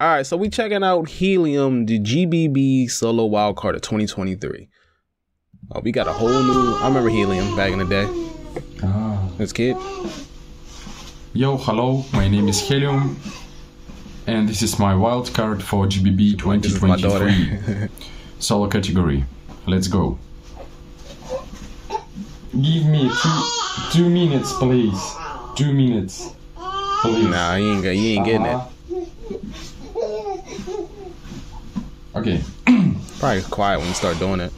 All right, so we checking out Helium, the GBB solo wild card of 2023. Oh, we got a whole new. I remember Helium back in the day. Ah. This kid. Yo, hello, my name is Helium, and this is my wild card for GBB This is my daughter. 2023 solo category. Let's go. Give me two, two minutes, please. Two minutes, please. nah, you ain't, you ain't getting it. Okay. Probably quiet when you start doing it.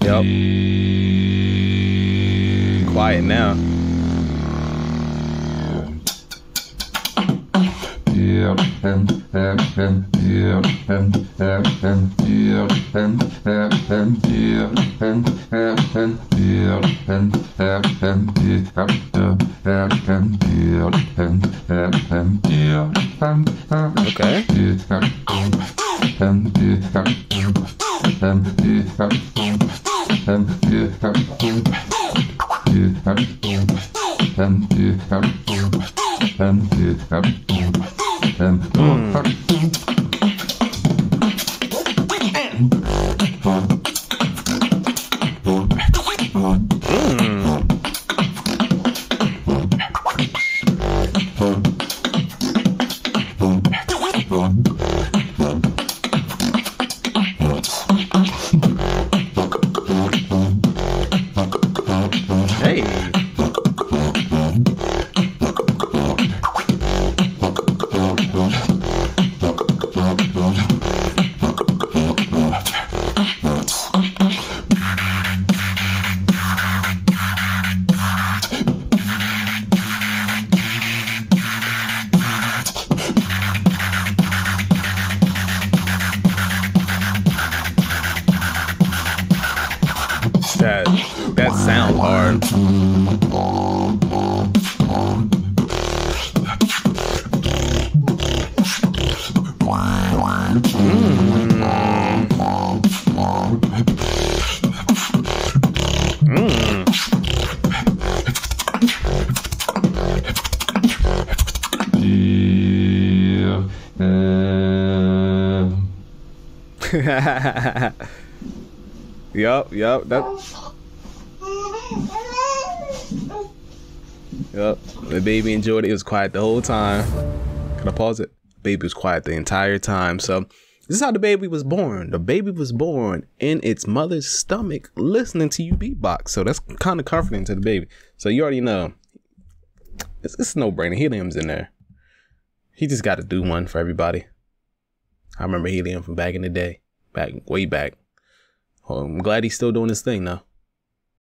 Yep. Quiet now. Okay. Hey. That that sound hard. Mm. Yup, yup. That Yep. The baby enjoyed it. It was quiet the whole time. Can I pause it? Baby was quiet the entire time. So this is how the baby was born. The baby was born in its mother's stomach listening to you beatbox. So that's kind of comforting to the baby. So you already know. It's, it's no brainer. Helium's in there. He just got to do one for everybody. I remember Helium from back in the day. Back way back. Well, I'm glad he's still doing his thing now.